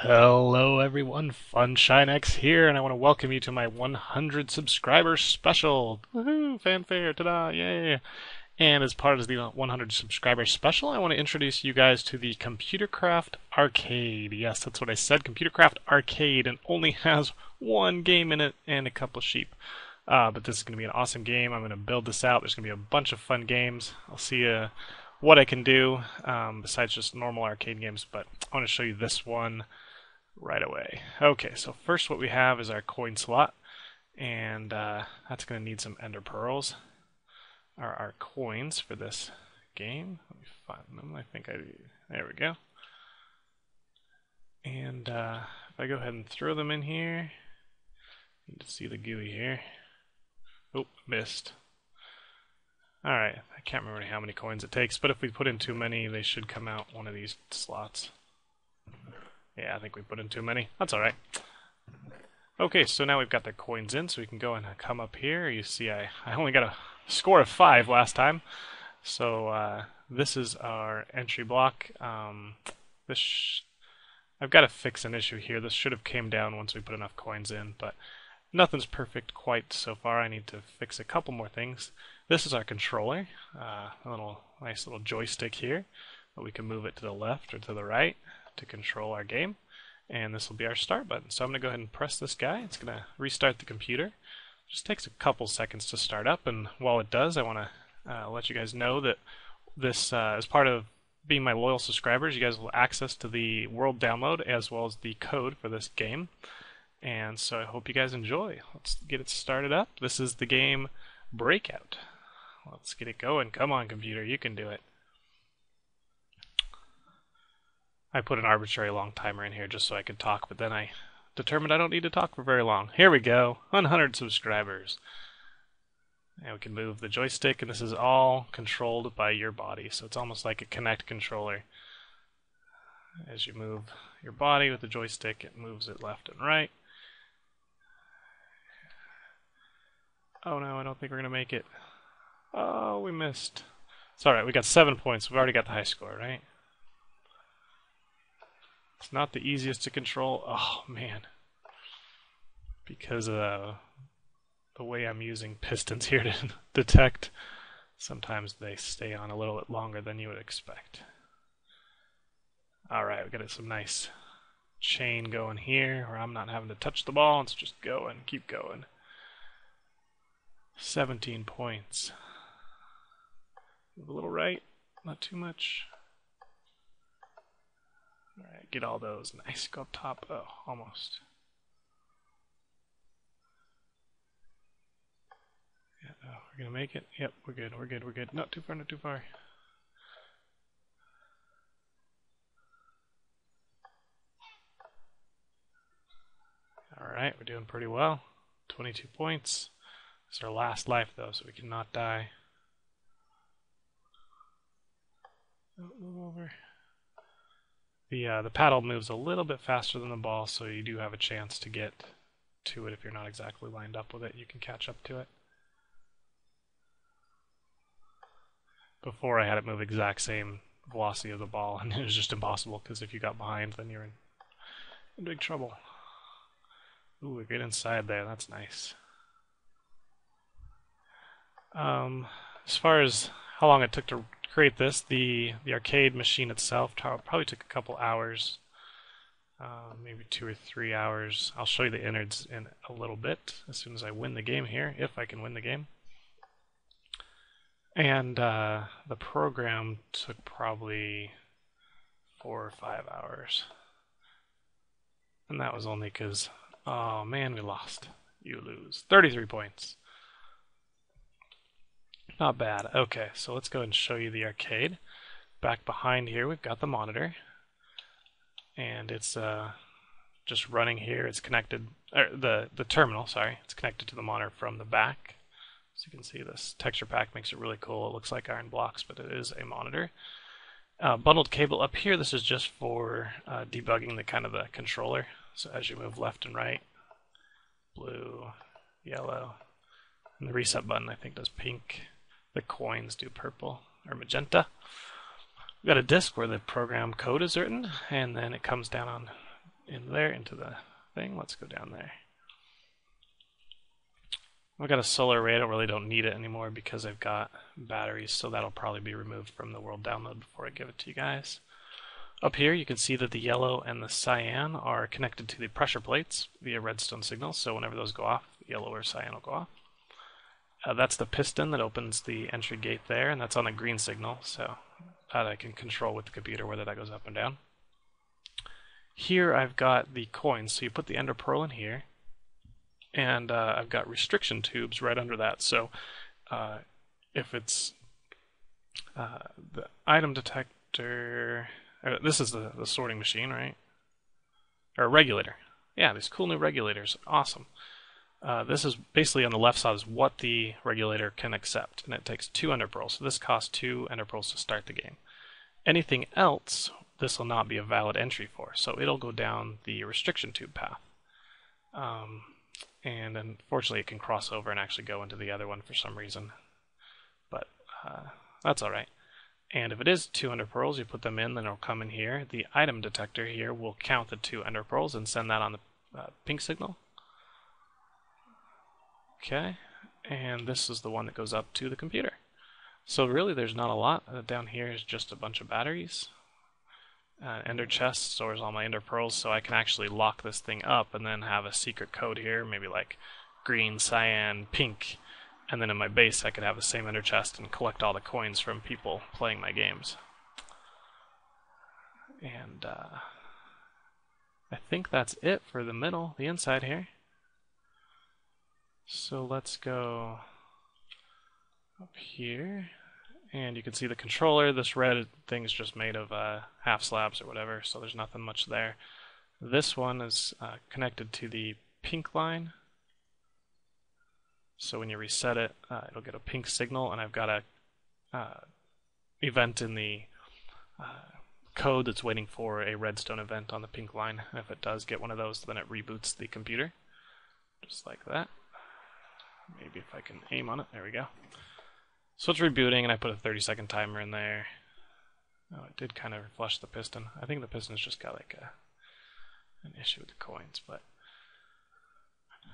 Hello everyone, FunshineX here, and I want to welcome you to my 100 subscriber special. Woohoo! Fanfare, ta-da, yay! And as part of the 100 subscriber special, I want to introduce you guys to the Computercraft Arcade. Yes, that's what I said, Computercraft Arcade, and only has one game in it and a couple sheep. Uh, but this is going to be an awesome game. I'm going to build this out. There's going to be a bunch of fun games. I'll see uh, what I can do um, besides just normal arcade games, but I want to show you this one right away. Okay, so first what we have is our coin slot, and uh, that's going to need some ender pearls. Are our coins for this game? Let me find them. I think I there we go. And uh, if I go ahead and throw them in here, you can see the GUI here. Oh, missed. Alright, I can't remember how many coins it takes, but if we put in too many, they should come out one of these slots. Yeah, I think we put in too many. That's alright. Okay, so now we've got the coins in, so we can go and come up here. You see I, I only got a score of 5 last time. So uh, this is our entry block. Um, this I've got to fix an issue here. This should have came down once we put enough coins in, but nothing's perfect quite so far. I need to fix a couple more things. This is our controller, uh, a little nice little joystick here, but we can move it to the left or to the right to control our game. And this will be our start button. So I'm going to go ahead and press this guy. It's going to restart the computer. Just takes a couple seconds to start up, and while it does, I want to uh, let you guys know that this, uh, as part of being my loyal subscribers, you guys will access to the world download as well as the code for this game. And so I hope you guys enjoy. Let's get it started up. This is the game Breakout. Let's get it going. Come on, computer, you can do it. I put an arbitrary long timer in here just so I could talk, but then I determined I don't need to talk for very long. Here we go, 100 subscribers. And we can move the joystick, and this is all controlled by your body, so it's almost like a Kinect controller. As you move your body with the joystick, it moves it left and right. Oh no, I don't think we're going to make it. Oh, we missed. It's alright, we got seven points. We've already got the high score, right? It's not the easiest to control. Oh, man. Because uh, the way I'm using pistons here to detect, sometimes they stay on a little bit longer than you would expect. Alright, we got some nice chain going here, where I'm not having to touch the ball. It's just going, keep going. 17 points. Move a little right, not too much. Alright, get all those. Nice. Go up top. Oh, almost. Yeah, oh, we're gonna make it. Yep, we're good. We're good. We're good. Not too far. Not too far. Alright, we're doing pretty well. 22 points. It's our last life, though, so we cannot die. Oh, move over. The uh, the paddle moves a little bit faster than the ball, so you do have a chance to get to it if you're not exactly lined up with it. You can catch up to it. Before I had it move exact same velocity of the ball, and it was just impossible because if you got behind, then you're in, in big trouble. Ooh, we get inside there. That's nice. Um, as far as how long it took to create this, the the arcade machine itself probably took a couple hours, uh, maybe two or three hours. I'll show you the innards in a little bit as soon as I win the game here, if I can win the game. And uh, the program took probably four or five hours. And that was only because, oh man, we lost. You lose. 33 points. Not bad. Okay, so let's go and show you the arcade. Back behind here, we've got the monitor. And it's uh, just running here. It's connected, er, the, the terminal, sorry. It's connected to the monitor from the back. So you can see this texture pack makes it really cool. It looks like iron blocks, but it is a monitor. Uh, bundled cable up here, this is just for uh, debugging the kind of the controller. So as you move left and right, blue, yellow, and the reset button I think does pink. The coins do purple or magenta. We've got a disk where the program code is written, and then it comes down on in there into the thing. Let's go down there. I've got a solar array. I don't really don't need it anymore because I've got batteries, so that'll probably be removed from the world download before I give it to you guys. Up here, you can see that the yellow and the cyan are connected to the pressure plates via redstone signals, so whenever those go off, yellow or cyan will go off. Uh, that's the piston that opens the entry gate there, and that's on a green signal, so that I can control with the computer whether that goes up and down. Here I've got the coins, so you put the ender pearl in here, and uh, I've got restriction tubes right under that. So uh, if it's uh, the item detector, uh, this is the, the sorting machine, right? Or regulator. Yeah, these cool new regulators, awesome. Uh, this is basically on the left side is what the regulator can accept, and it takes two ender pearls. So this costs two ender pearls to start the game. Anything else, this will not be a valid entry for, so it'll go down the restriction tube path. Um, and unfortunately it can cross over and actually go into the other one for some reason. But uh, that's alright. And if it is two pearls, you put them in, then it'll come in here. The item detector here will count the two ender pearls and send that on the uh, pink signal. Okay, and this is the one that goes up to the computer. So really there's not a lot. Uh, down here is just a bunch of batteries. Uh, ender chest stores all my ender pearls so I can actually lock this thing up and then have a secret code here, maybe like green, cyan, pink, and then in my base I could have the same ender chest and collect all the coins from people playing my games. And uh, I think that's it for the middle, the inside here. So let's go up here and you can see the controller. This red thing is just made of uh, half slabs or whatever, so there's nothing much there. This one is uh, connected to the pink line. So when you reset it, uh, it'll get a pink signal, and I've got a uh, event in the uh, code that's waiting for a redstone event on the pink line. And if it does get one of those, then it reboots the computer, just like that. Maybe if I can aim on it. There we go. So it's rebooting, and I put a 30 second timer in there. Oh, it did kind of flush the piston. I think the piston's just got like a an issue with the coins, but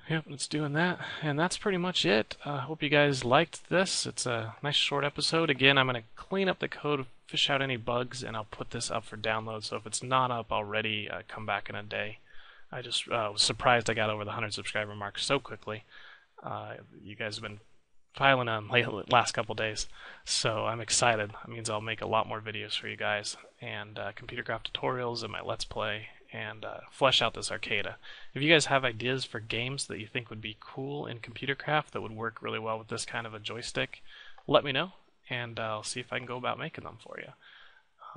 yep, it's doing that, and that's pretty much it. I uh, hope you guys liked this. It's a nice short episode. Again, I'm going to clean up the code, fish out any bugs, and I'll put this up for download. So if it's not up already, uh, come back in a day. I just uh, was surprised I got over the 100 subscriber mark so quickly. Uh, you guys have been piling on last couple days. So I'm excited. That means I'll make a lot more videos for you guys and uh, computer craft tutorials and my Let's Play and uh, flesh out this Arcada. If you guys have ideas for games that you think would be cool in computer craft that would work really well with this kind of a joystick, let me know and I'll see if I can go about making them for you.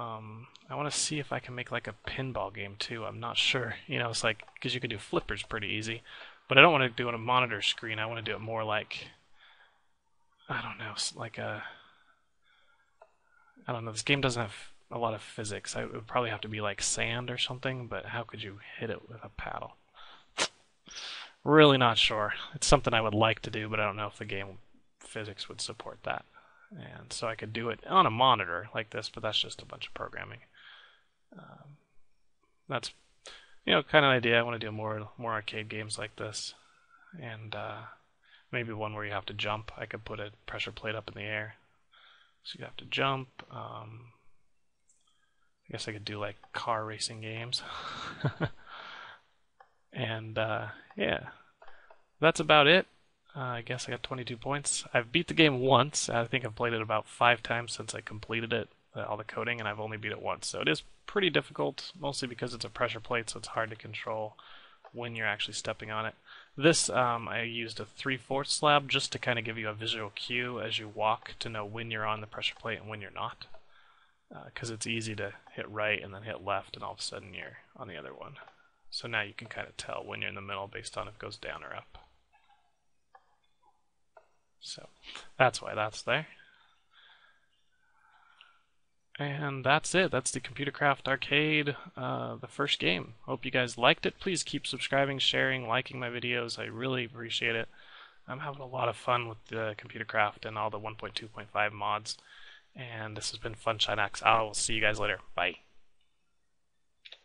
Um, I want to see if I can make like a pinball game too. I'm not sure. You know, it's like because you can do flippers pretty easy, but I don't want to do it on a monitor screen. I want to do it more like I don't know, like a. Uh, don't know. This game doesn't have a lot of physics. I, it would probably have to be like sand or something. But how could you hit it with a paddle? really not sure. It's something I would like to do, but I don't know if the game physics would support that. And so I could do it on a monitor like this, but that's just a bunch of programming. Um, that's you know kind of idea. I want to do more more arcade games like this, and uh, maybe one where you have to jump. I could put a pressure plate up in the air. So you have to jump. Um, I guess I could do like car racing games. and uh, yeah, that's about it. Uh, I guess I got 22 points. I've beat the game once. I think I've played it about five times since I completed it, uh, all the coding, and I've only beat it once. So it is pretty difficult, mostly because it's a pressure plate, so it's hard to control when you're actually stepping on it. This, um, I used a 3 4 slab just to kind of give you a visual cue as you walk to know when you're on the pressure plate and when you're not. Because uh, it's easy to hit right and then hit left, and all of a sudden you're on the other one. So now you can kind of tell when you're in the middle based on if it goes down or up. So that's why that's there. And that's it. That's the Computer Craft Arcade, uh, the first game. Hope you guys liked it. Please keep subscribing, sharing, liking my videos. I really appreciate it. I'm having a lot of fun with the Computer Craft and all the 1.2.5 mods. And this has been Funshine X. I will see you guys later. Bye.